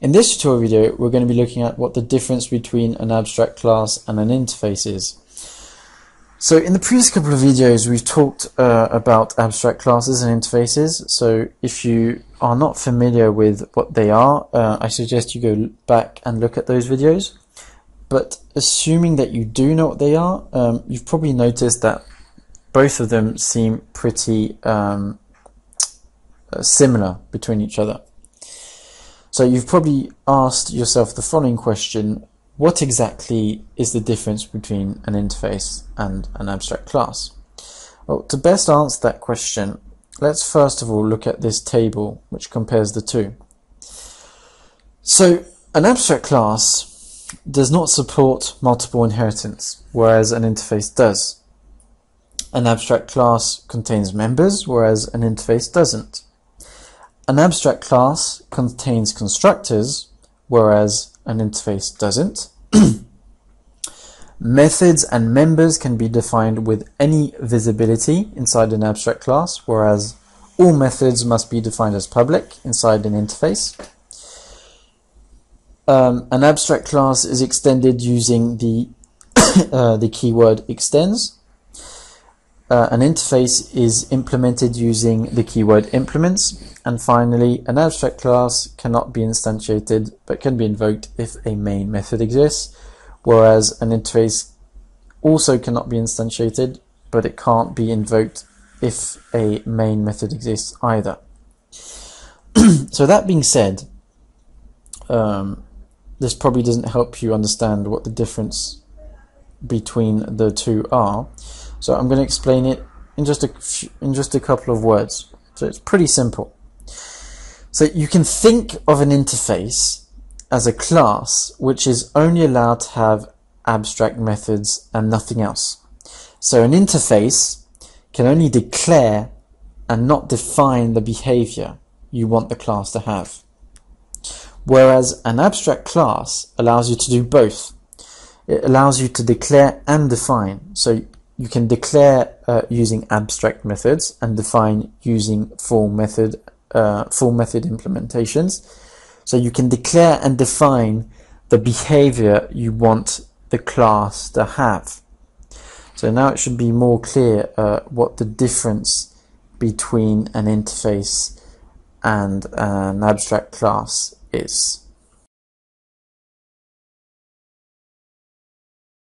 In this tutorial video, we're going to be looking at what the difference between an abstract class and an interface is. So in the previous couple of videos, we've talked uh, about abstract classes and interfaces. So if you are not familiar with what they are, uh, I suggest you go back and look at those videos. But assuming that you do know what they are, um, you've probably noticed that both of them seem pretty um, uh, similar between each other. So you've probably asked yourself the following question, what exactly is the difference between an interface and an abstract class? Well, to best answer that question, let's first of all look at this table which compares the two. So an abstract class does not support multiple inheritance, whereas an interface does. An abstract class contains members, whereas an interface doesn't. An abstract class contains constructors, whereas an interface doesn't. Methods and members can be defined with any visibility inside an abstract class, whereas all methods must be defined as public inside an interface. Um, an abstract class is extended using the uh, the keyword extends, uh, an interface is implemented using the keyword implements. And finally, an abstract class cannot be instantiated but can be invoked if a main method exists, whereas an interface also cannot be instantiated but it can't be invoked if a main method exists either. so that being said, um, this probably doesn't help you understand what the difference between the two are. So I'm going to explain it in just a in just a couple of words. So it's pretty simple. So you can think of an interface as a class which is only allowed to have abstract methods and nothing else. So an interface can only declare and not define the behavior you want the class to have. Whereas an abstract class allows you to do both. It allows you to declare and define. So you can declare uh, using abstract methods and define using full method uh, full method implementations. So you can declare and define the behavior you want the class to have. So now it should be more clear uh, what the difference between an interface and an abstract class is.